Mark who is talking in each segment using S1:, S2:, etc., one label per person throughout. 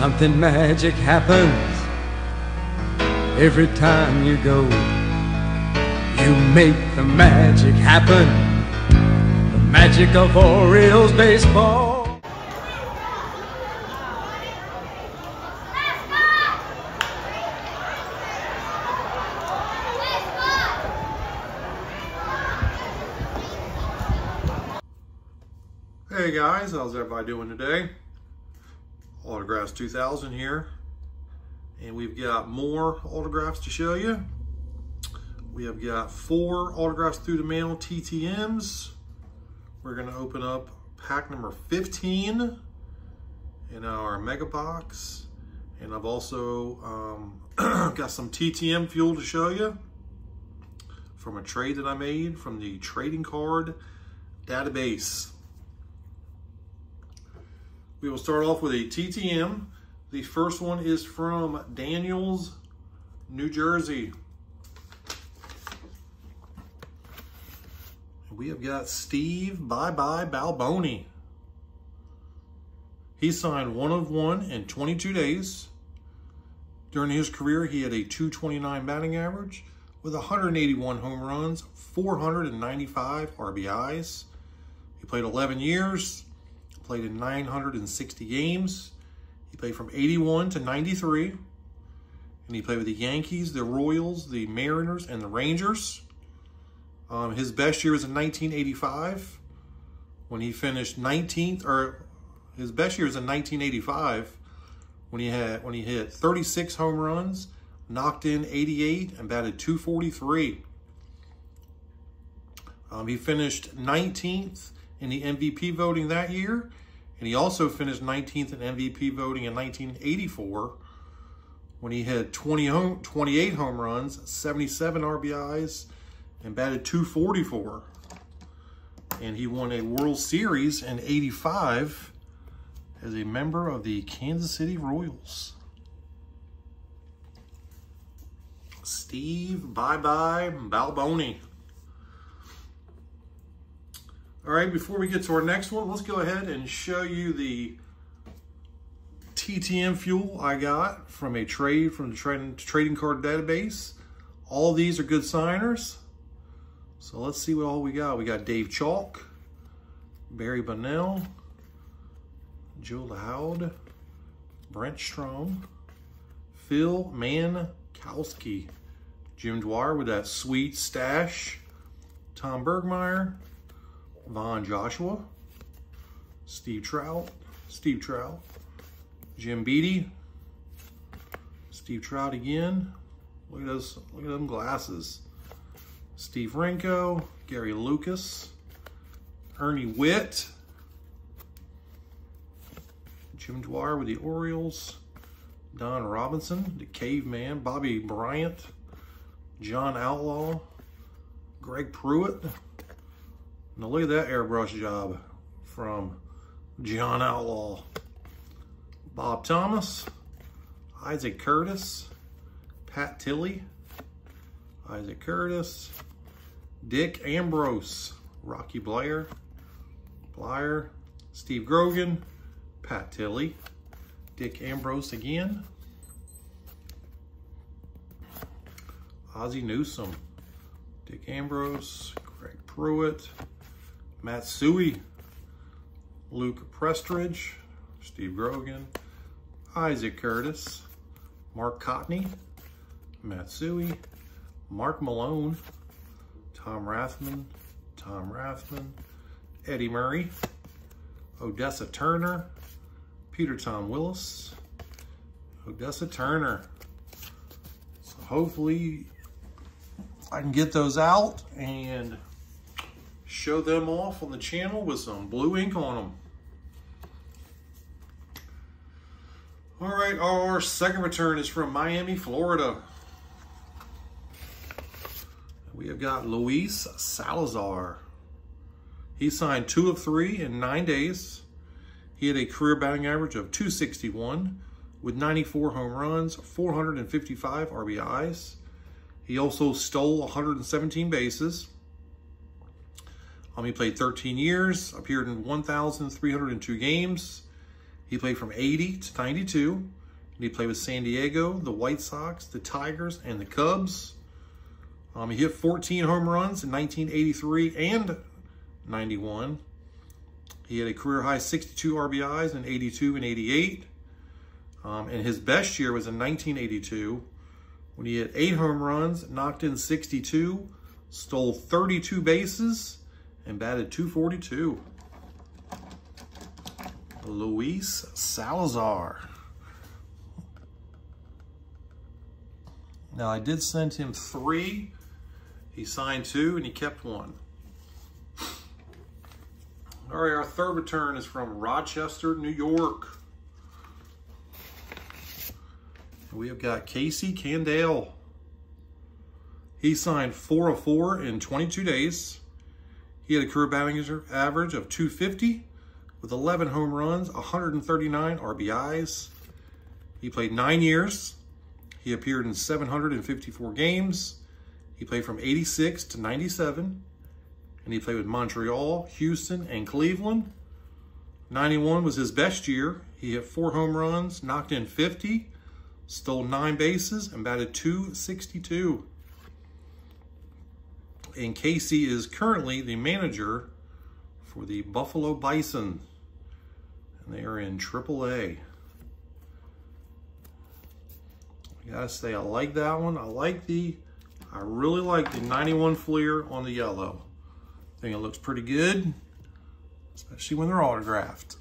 S1: Something magic happens every time you go. You make the magic happen. The magic of Orioles baseball.
S2: Hey guys, how's everybody doing today? Autographs 2000 here. And we've got more autographs to show you. We have got four autographs through the mail TTMs. We're gonna open up pack number 15 in our mega box. And I've also um, got some TTM fuel to show you from a trade that I made from the trading card database. We will start off with a TTM. The first one is from Daniels, New Jersey. We have got Steve Bye Bye Balboni. He signed one of one in 22 days. During his career, he had a 229 batting average with 181 home runs, 495 RBIs. He played 11 years, played in 960 games. He played from 81 to 93. And he played with the Yankees, the Royals, the Mariners, and the Rangers. Um, his best year was in 1985 when he finished 19th, or his best year was in 1985 when he had when he hit 36 home runs, knocked in 88, and batted 243. Um, he finished 19th in the MVP voting that year, and he also finished 19th in MVP voting in 1984 when he had 20 home, 28 home runs, 77 RBIs, and batted 244. And he won a World Series in 85 as a member of the Kansas City Royals. Steve Bye-Bye Balboni. All right, before we get to our next one, let's go ahead and show you the TTM fuel I got from a trade from the trading, trading card database. All these are good signers. So let's see what all we got. We got Dave Chalk, Barry Bonnell, Joe Loud, Brent Strom, Phil Mankowski, Jim Dwyer with that sweet stash, Tom Burgmeier, Von Joshua, Steve Trout, Steve Trout, Jim Beattie, Steve Trout again. Look at those, look at them glasses. Steve Renko, Gary Lucas, Ernie Whitt, Jim Dwyer with the Orioles, Don Robinson, the Caveman, Bobby Bryant, John Outlaw, Greg Pruitt. Now look at that airbrush job from John Outlaw. Bob Thomas, Isaac Curtis, Pat Tilley, Isaac Curtis, Dick Ambrose, Rocky Bleier, Bleier, Steve Grogan, Pat Tilley, Dick Ambrose again, Ozzie Newsome, Dick Ambrose, Greg Pruitt, Matt Suhey, Luke Prestridge, Steve Grogan, Isaac Curtis, Mark Cotney, Matt Suhey, Mark Malone, Tom Rathman, Tom Rathman, Eddie Murray, Odessa Turner, Peter Tom Willis, Odessa Turner. So hopefully I can get those out and show them off on the channel with some blue ink on them. All right, our second return is from Miami, Florida. We have got Luis Salazar. He signed two of three in nine days. He had a career batting average of 261 with 94 home runs, 455 RBIs. He also stole 117 bases. Um, he played 13 years, appeared in 1,302 games. He played from 80 to 92. And he played with San Diego, the White Sox, the Tigers, and the Cubs. Um, he hit 14 home runs in 1983 and 91. He had a career high 62 RBIs in 82 and 88. Um, and his best year was in 1982 when he hit eight home runs, knocked in 62, stole 32 bases, and batted 242. Luis Salazar. Now, I did send him three. He signed two, and he kept one. All right, our third return is from Rochester, New York. We have got Casey Candaele. He signed 4 of 4 in 22 days. He had a career batting average of 250 with 11 home runs, 139 RBIs. He played nine years. He appeared in 754 games. He played from 86 to 97. And he played with Montreal, Houston, and Cleveland. 91 was his best year. He hit four home runs, knocked in 50, stole nine bases, and batted 262. And Casey is currently the manager for the Buffalo Bison. And they are in AAA. I gotta say, I like that one. I like the, I really like the 91 Fleer on the yellow. I think it looks pretty good, especially when they're autographed.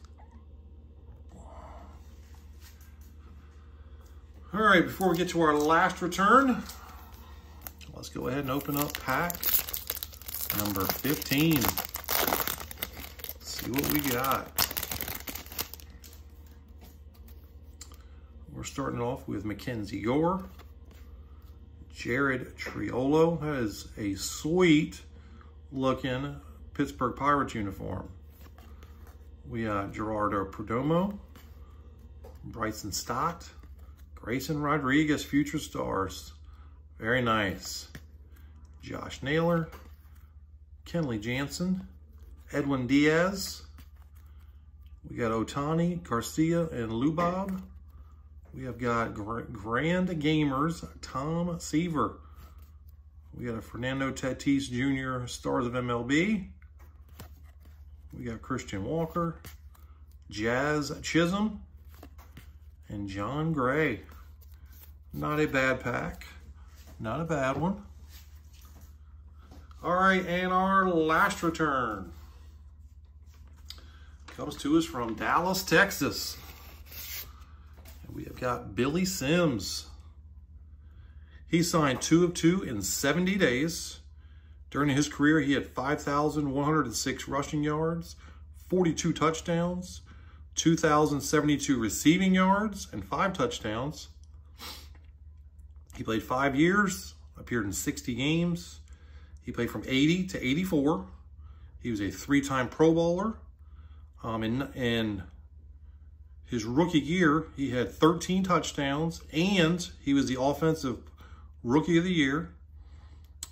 S2: All right, before we get to our last return, let's go ahead and open up pack number 15. Let's see what we got. We're starting off with Mackenzie Gore, Jared Triolo. That is a sweet looking Pittsburgh Pirates uniform. We got Geraldo Perdomo, Bryson Stott, Grayson Rodriguez, Future Stars. Very nice. Josh Naylor, Kenley Jansen, Edwin Diaz. We got Ohtani, Garcia, and Lubob. We have got Grand Gamers, Tom Seaver. We got a Fernando Tatis Jr. Stars of MLB. We got Christian Walker, Jazz Chisholm, and Jon Gray. Not a bad pack. Not a bad one. All right, and our last return comes to us from Dallas, Texas. And we have got Billy Sims. He signed two of two in 70 days. During his career, he had 5,106 rushing yards, 42 touchdowns, 2,072 receiving yards, and five touchdowns. He played five years, appeared in 60 games. He played from 80 to 84. He was a three-time Pro Bowler. Um, in, in his rookie year, he had 13 touchdowns, and he was the offensive Rookie of the Year.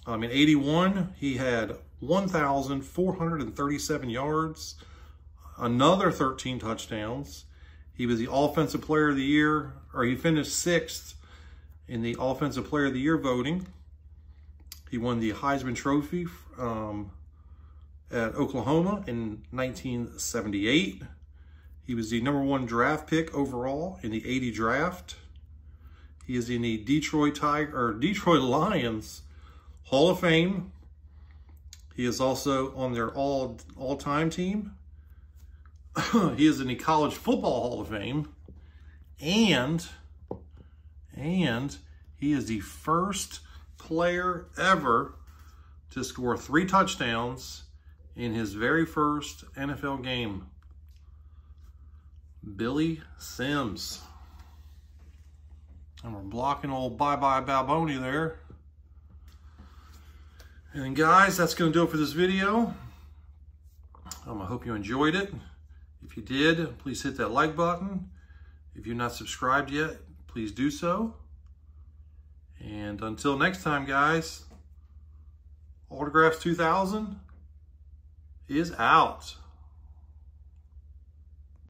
S2: Um, in 81, he had 1,437 yards, another 13 touchdowns. He was the Offensive Player of the Year, or he finished sixth in the Offensive Player of the Year voting. He won the Heisman Trophy um, at Oklahoma in 1978. He was the number one draft pick overall in the 80 draft. He is in the Detroit Tiger or Detroit Lions Hall of Fame. He is also on their all all-time team. he is in the College Football Hall of Fame. And and he is the first player ever to score three touchdowns in his very first NFL game. Billy Sims. And we're blocking old bye-bye Balboni there. And guys, that's going to do it for this video. Um, I hope you enjoyed it. If you did, please hit that like button. If you're not subscribed yet, please do so. And until next time, guys, Autographs 2000 is out.